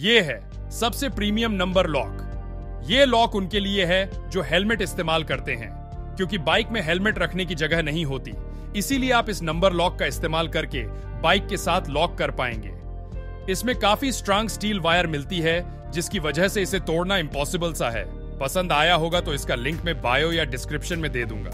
ये है सबसे प्रीमियम नंबर लॉक। ये लॉक उनके लिए है जो हेलमेट इस्तेमाल करते हैं, क्योंकि बाइक में हेलमेट रखने की जगह नहीं होती। इसीलिए आप इस नंबर लॉक का इस्तेमाल करके बाइक के साथ लॉक कर पाएँगे। इसमें काफ़ी स्ट्रांग स्टील वायर मिलती है, जिसकी वजह से इसे तोड़ना इम्पॉसिबल सा है। पसंद आया होगा तो इसका लिंक मैं बायो या डिस्क्रिप्शन में दे दूँगा।